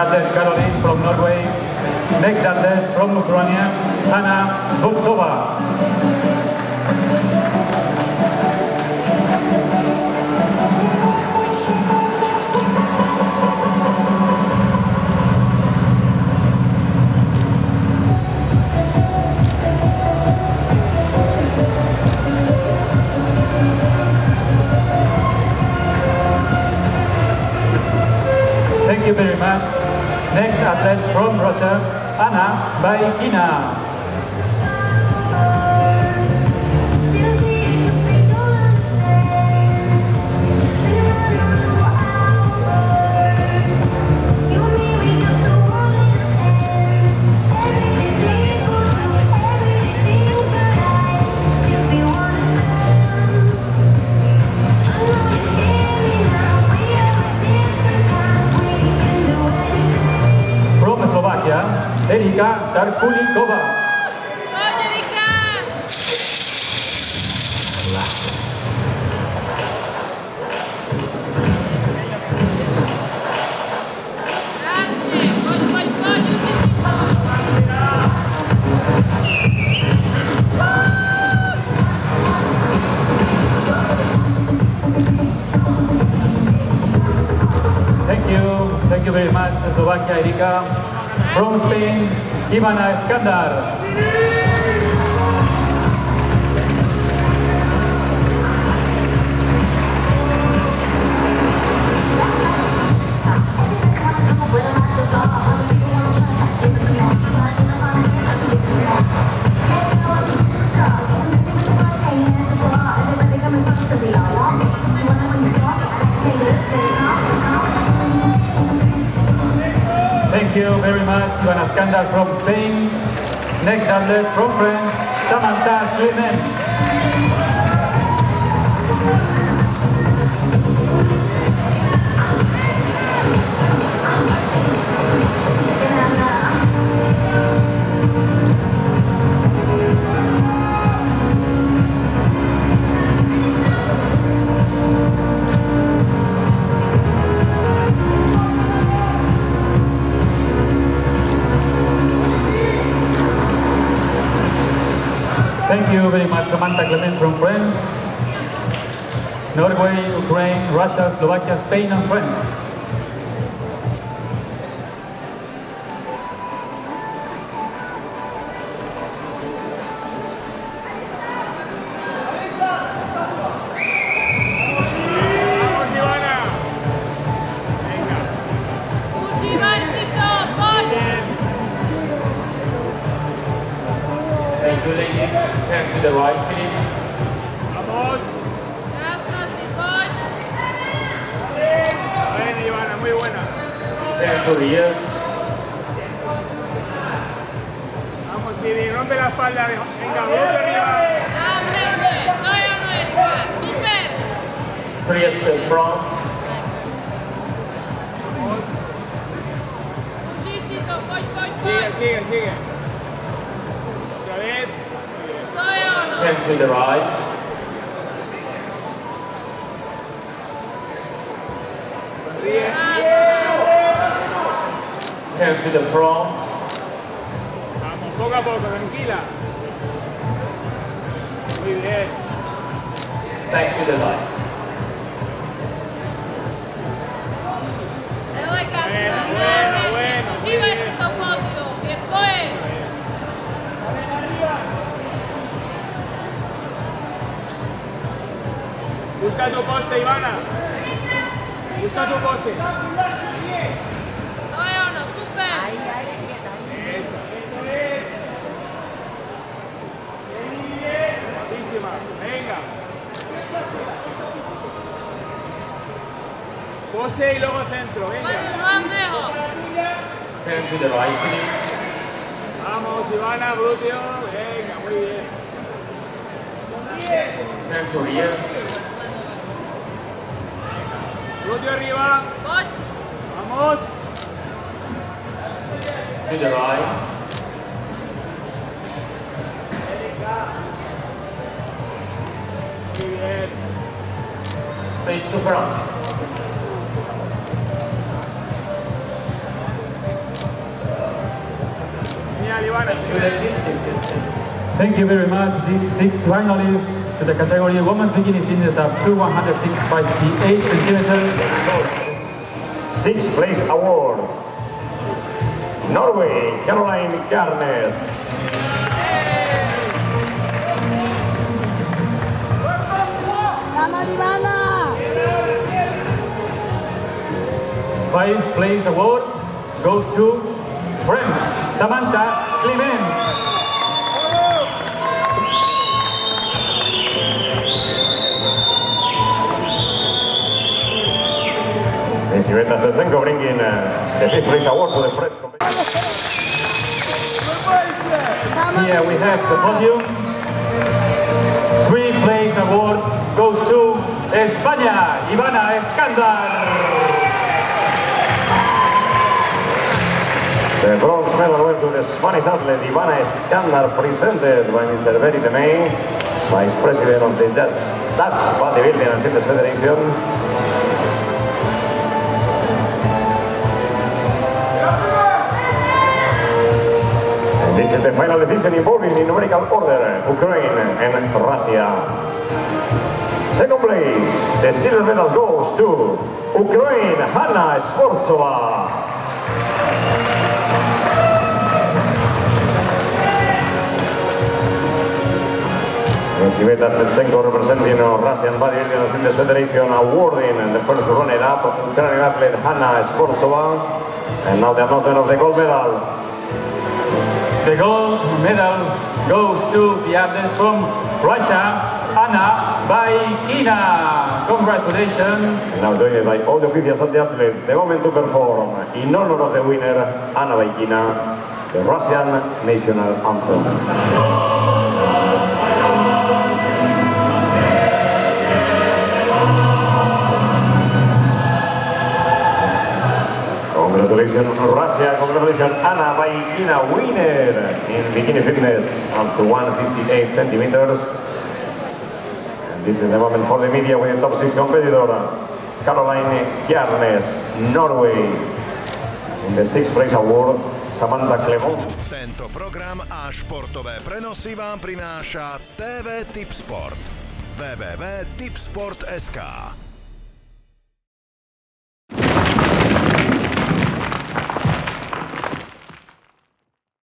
Athlete Caroline from Norway. Next athlete from Ukraine, Hanna Bubsova. From Russia, Anna Baikina. Very much, Slovakia, Erika. From Spain, Ivana Skandar. You very much, Ivana Skandar from Spain. Next athlete from France, Samantha Clement. Samantha Clement from France. Norway, Ukraine, Russia, Slovakia, Spain, and France. To the right, please. Vamos. Bien, Ivana, muy buena. The. Vamos, Siri, rompe la espalda. Venga, bloque arriba. Three steps front. Sigue, sigue, sigue. Otra vez. Turn to the right. Sonríe. Turn to the front. Vamos, poco a poco, tranquila. Muy bien. Back to the bueno, Busca tu pose, Ivana. Busca tu pose. No no, super. Ahí, ahí, Eso, eso es. Bien. Venga. Pose y luego centro, venga. Vamos, Ivana, glúteo. Venga, muy bien. Muy bien. Estudio arriba. Coach. Vamos. To the Face to front. Thank you very much. Six finalists to the category women's bikini fitness up to 168 centimeters. Sixth place award. Norway, Caroline Carnes. Fifth place award goes to France, Samantha Clement. Bringing uh, the award to the French competition. Here we have the podium. Three place award goes to España, Ivana Escandar. The bronze medal went to the Spanish athlete Ivana Escandar, presented by Mr. Berry Demey, Vice President of the Dutch, Dutch Bodybuilding and Fitness Federation. Is the final involving in numerical order, Ukraine and Russia. Second place, the silver medal goes to Ukraine, Hanna Svortsova. Elisabetta Stetsenko representing Russian Bodybuilding Fitness Federation awarding the first runner-up Ukrainian athlete Hanna Svortsova. And now the announcement of the gold medal. The gold medal goes to the athlete from Russia, Anna Baikina. Congratulations. Now joined by all the officials of the athletes, the moment to perform in honor of the winner, Anna Baikina, the Russian national anthem. Congratulations Russia, congratulations Anna Baikina, winner in bikini fitness up to 158 centimeters. And this is the moment for the media with the top six competitor, Caroline Kjarnes, Norway. In the sixth place award, Samantha Clement. Tento program a športové prenosy vám prináša TV Tip Sport. www.tipsport.sk